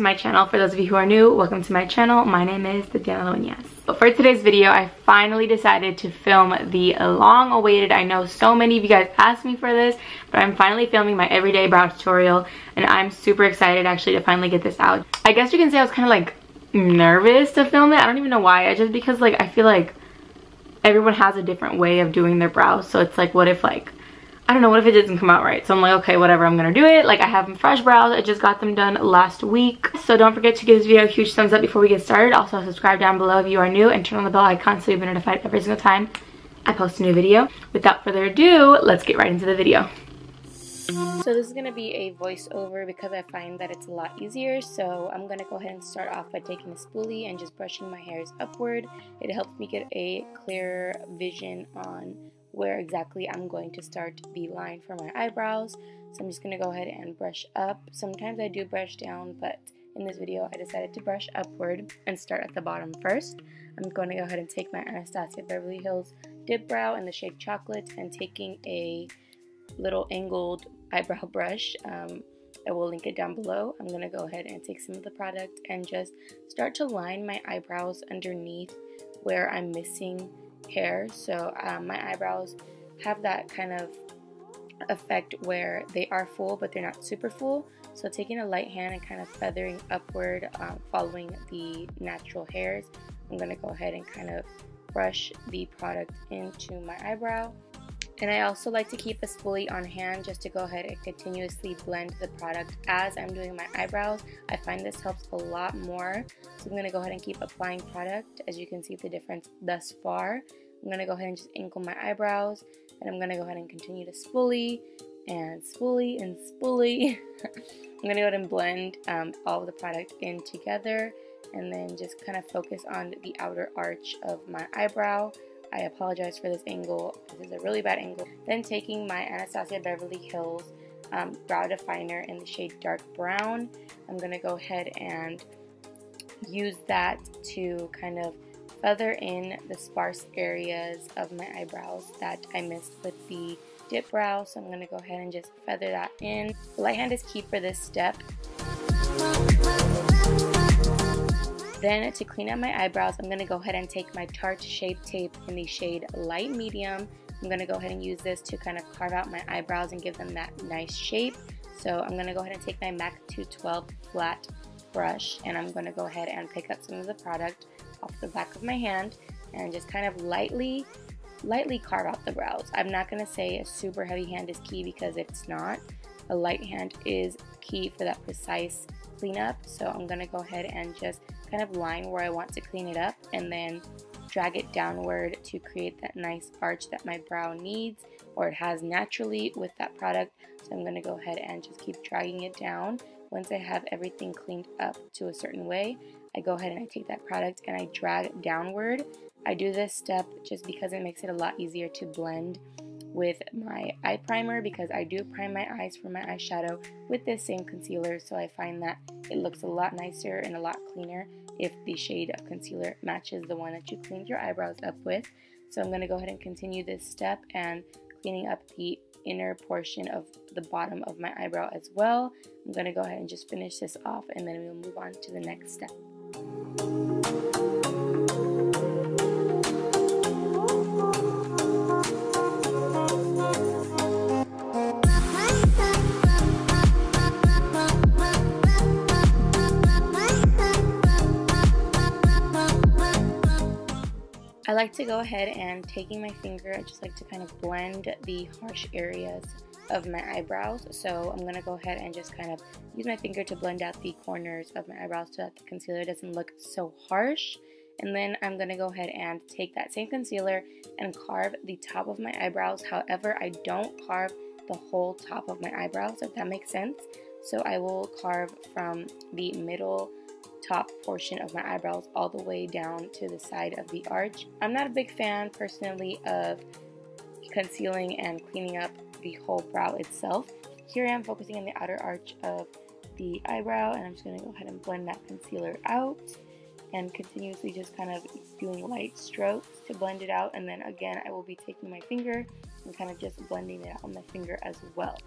to my channel. For those of you who are new, welcome to my channel. My name is Tatiana Dueñas. But for today's video, I finally decided to film the long-awaited, I know so many of you guys asked me for this, but I'm finally filming my everyday brow tutorial, and I'm super excited actually to finally get this out. I guess you can say I was kind of like nervous to film it. I don't even know why. I just because like I feel like everyone has a different way of doing their brows. So it's like what if like I don't know, what if it doesn't come out right? So I'm like, okay, whatever, I'm gonna do it. Like I have fresh brows, I just got them done last week. So don't forget to give this video a huge thumbs up before we get started. Also subscribe down below if you are new and turn on the bell icon so you'll be notified every single time I post a new video. Without further ado, let's get right into the video. So this is going to be a voiceover because I find that it's a lot easier. So I'm going to go ahead and start off by taking a spoolie and just brushing my hairs upward. It helps me get a clearer vision on where exactly I'm going to start the line for my eyebrows. So I'm just going to go ahead and brush up. Sometimes I do brush down, but in this video I decided to brush upward and start at the bottom first. I'm going to go ahead and take my Anastasia Beverly Hills Dip Brow in the shade Chocolate and taking a little angled eyebrow brush. Um, I will link it down below. I'm going to go ahead and take some of the product and just start to line my eyebrows underneath where I'm missing hair. So um, my eyebrows have that kind of effect where they are full but they're not super full. So taking a light hand and kind of feathering upward um, following the natural hairs, I'm going to go ahead and kind of brush the product into my eyebrow. And I also like to keep a spoolie on hand just to go ahead and continuously blend the product as I'm doing my eyebrows. I find this helps a lot more. So I'm going to go ahead and keep applying product as you can see the difference thus far. I'm going to go ahead and just ankle my eyebrows and I'm going to go ahead and continue to spoolie and spoolie and spoolie. I'm going to go ahead and blend um, all of the product in together and then just kind of focus on the outer arch of my eyebrow. I apologize for this angle. This is a really bad angle. Then taking my Anastasia Beverly Hills um, brow definer in the shade dark brown. I'm going to go ahead and use that to kind of feather in the sparse areas of my eyebrows that I missed with the dip brow. So I'm going to go ahead and just feather that in. light hand is key for this step. Then to clean up my eyebrows, I'm going to go ahead and take my Tarte Shape Tape in the shade Light Medium. I'm going to go ahead and use this to kind of carve out my eyebrows and give them that nice shape. So I'm going to go ahead and take my MAC 212 flat brush and I'm going to go ahead and pick up some of the product off the back of my hand and just kind of lightly lightly carve out the brows. I'm not going to say a super heavy hand is key because it's not. A light hand is key for that precise cleanup. So I'm going to go ahead and just kind of line where I want to clean it up and then drag it downward to create that nice arch that my brow needs or it has naturally with that product. So I'm going to go ahead and just keep dragging it down. Once I have everything cleaned up to a certain way, I go ahead and I take that product and I drag downward. I do this step just because it makes it a lot easier to blend with my eye primer because I do prime my eyes for my eyeshadow with this same concealer so I find that it looks a lot nicer and a lot cleaner if the shade of concealer matches the one that you cleaned your eyebrows up with. So I'm going to go ahead and continue this step and cleaning up the inner portion of the bottom of my eyebrow as well. I'm going to go ahead and just finish this off and then we'll move on to the next step. I like to go ahead and taking my finger, I just like to kind of blend the harsh areas of my eyebrows. So I'm going to go ahead and just kind of use my finger to blend out the corners of my eyebrows so that the concealer doesn't look so harsh. And then I'm going to go ahead and take that same concealer and carve the top of my eyebrows. However, I don't carve the whole top of my eyebrows, if that makes sense. So I will carve from the middle top portion of my eyebrows all the way down to the side of the arch. I'm not a big fan personally of concealing and cleaning up the whole brow itself. Here I am focusing on the outer arch of the eyebrow and I'm just going to go ahead and blend that concealer out and continuously just kind of doing light strokes to blend it out and then again I will be taking my finger and kind of just blending it out on my finger as well.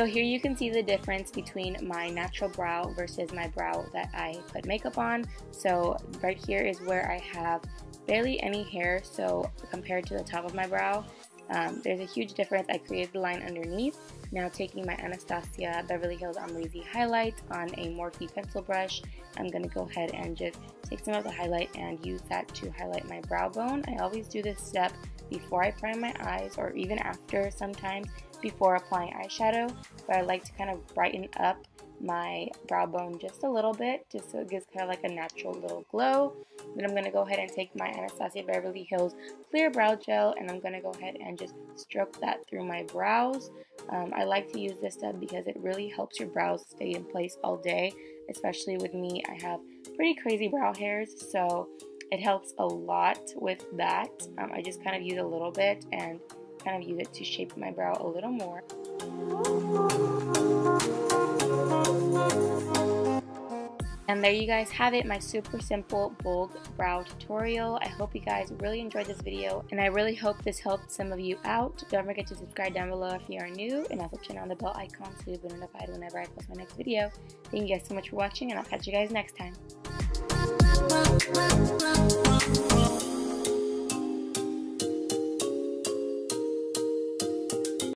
So here you can see the difference between my natural brow versus my brow that I put makeup on. So right here is where I have barely any hair, so compared to the top of my brow, um, there's a huge difference. I created the line underneath. Now taking my Anastasia Beverly Hills Amrezy highlight on a Morphe pencil brush, I'm going to go ahead and just take some of the highlight and use that to highlight my brow bone. I always do this step before I prime my eyes or even after sometimes before applying eyeshadow, but I like to kind of brighten up my brow bone just a little bit, just so it gives kind of like a natural little glow. Then I'm going to go ahead and take my Anastasia Beverly Hills Clear Brow Gel, and I'm going to go ahead and just stroke that through my brows. Um, I like to use this stuff because it really helps your brows stay in place all day, especially with me. I have pretty crazy brow hairs, so it helps a lot with that. Um, I just kind of use a little bit and kind of use it to shape my brow a little more. And there you guys have it, my super simple bold brow tutorial. I hope you guys really enjoyed this video and I really hope this helped some of you out. Don't forget to subscribe down below if you are new and also turn on the bell icon so you'll be notified whenever I post my next video. Thank you guys so much for watching and I'll catch you guys next time run, run, run, run.